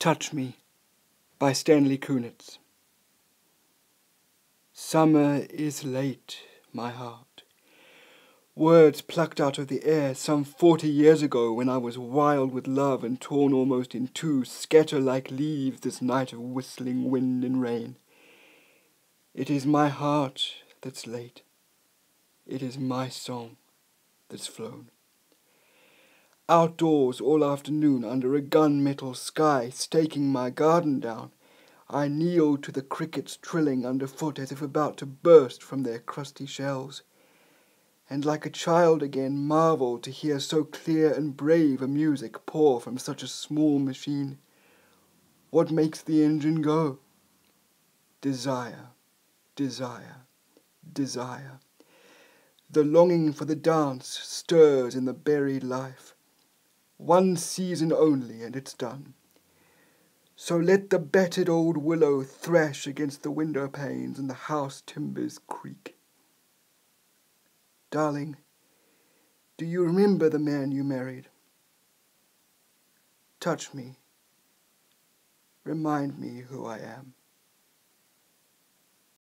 Touch Me by Stanley Kunitz. Summer is late, my heart. Words plucked out of the air some forty years ago when I was wild with love and torn almost in two, scatter like leaves this night of whistling wind and rain. It is my heart that's late. It is my song that's flown outdoors all afternoon under a gunmetal sky, staking my garden down. I kneel to the crickets trilling underfoot as if about to burst from their crusty shells, and like a child again marvel to hear so clear and brave a music pour from such a small machine. What makes the engine go? Desire, desire, desire. The longing for the dance stirs in the buried life. One season only, and it's done. So let the battered old willow thrash against the window panes and the house timbers creak. Darling, do you remember the man you married? Touch me. Remind me who I am.